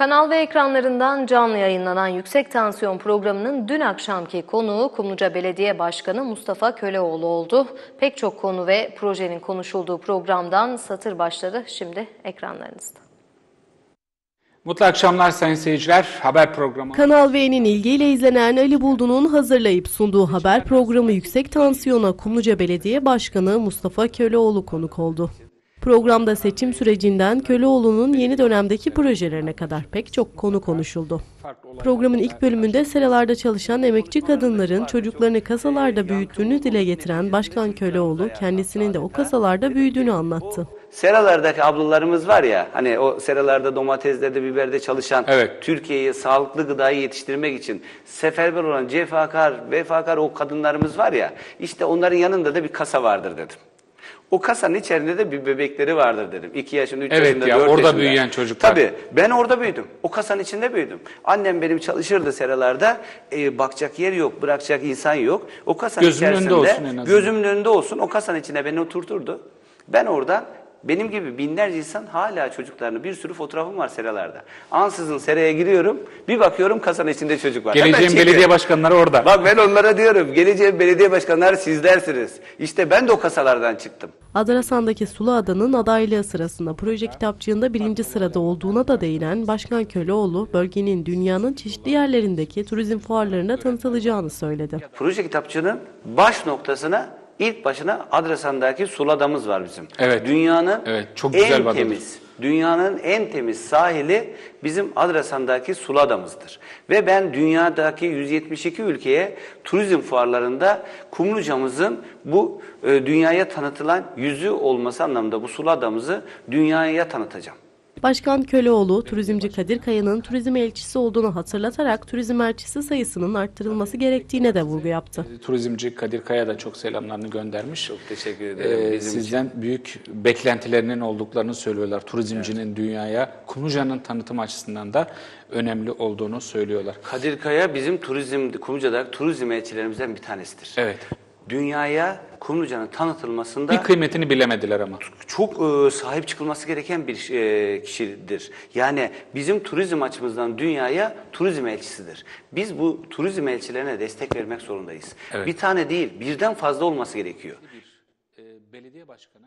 Kanal ve ekranlarından canlı yayınlanan Yüksek Tansiyon programının dün akşamki konuğu Kumluca Belediye Başkanı Mustafa Köleoğlu oldu. Pek çok konu ve projenin konuşulduğu programdan satır başları şimdi ekranlarınızda. Mutlu akşamlar sayın seyirciler. Haber programı. Kanal V'nin ilgiyle izlenen Ali Buldu'nun hazırlayıp sunduğu haber programı Yüksek Tansiyona Kumluca Belediye Başkanı Mustafa Köleoğlu konuk oldu. Programda seçim sürecinden Köleoğlu'nun yeni dönemdeki projelerine kadar pek çok konu konuşuldu. Programın ilk bölümünde seralarda çalışan emekçi kadınların çocuklarını kasalarda büyüttüğünü dile getiren Başkan Köleoğlu kendisinin de o kasalarda büyüdüğünü anlattı. Seralardaki ablalarımız var ya hani o seralarda domateslerde biberde çalışan Evet. Türkiye'ye sağlıklı gıdayı yetiştirmek için seferber olan cefakar, vefakar o kadınlarımız var ya işte onların yanında da bir kasa vardır dedim. O kasanın içerisinde de bir bebekleri vardır dedim. 2 yaşında, 3 Evet yaşında, ya, 4 orada yaşında. büyüyen çocuklar. Tabii. Ben orada büyüdüm. O kasanın içinde büyüdüm. Annem benim çalışırdı seralarda. Ee, bakacak yer yok, bırakacak insan yok. O kasanın önünde içerisinde olsun en azından. gözümün önünde olsun. O kasanın içine beni oturturdu. Ben oradan benim gibi binlerce insan hala çocuklarını bir sürü fotoğrafım var seralarda. Ansızın seraya giriyorum. Bir bakıyorum kasanın içinde çocuk var. Geleceğin belediye başkanları orada. Bak ben onlara diyorum. Geleceğin belediye başkanları sizlersiniz. İşte ben de o kasalardan çıktım. Adrasan'daki Sulu Ada'nın adaylığı sırasında proje kitapçığında birinci sırada olduğuna da değinen Başkan Köleoğlu, bölgenin dünyanın çeşitli yerlerindeki turizm fuarlarına tanıtılacağını söyledi. Proje kitapçının baş noktasına ilk başına Adrasan'daki suladamız var bizim. Evet. Dünyanın Evet, çok güzel en temiz, dünyanın en temiz sahili bizim Adrasan'daki suladamızdır. Ve ben dünyadaki 172 ülkeye turizm fuarlarında Kumluca'mızın bu e, dünyaya tanıtılan yüzü olması anlamında bu suladamızı dünyaya tanıtacağım. Başkan Köleoğlu, turizmci Kadir Kaya'nın turizm elçisi olduğunu hatırlatarak turizm elçisi sayısının arttırılması gerektiğine de vurgu yaptı. Turizmci Kadir Kaya da çok selamlarını göndermiş. Çok teşekkür ederim. Ee, bizim için. sizden büyük beklentilerinin olduklarını söylüyorlar. Turizmcinin dünyaya, Kumluca'nın tanıtım açısından da önemli olduğunu söylüyorlar. Kadir Kaya bizim turizm, Kumluca'da turizm elçilerimizden bir tanesidir. Evet. Dünyaya Kumluca'nın tanıtılmasında Bir kıymetini bilemediler ama. çok e, sahip çıkılması gereken bir e, kişidir. Yani bizim turizm açımızdan dünyaya turizm elçisidir. Biz bu turizm elçilerine destek vermek zorundayız. Evet. Bir tane değil, birden fazla olması gerekiyor. Belediye başkanı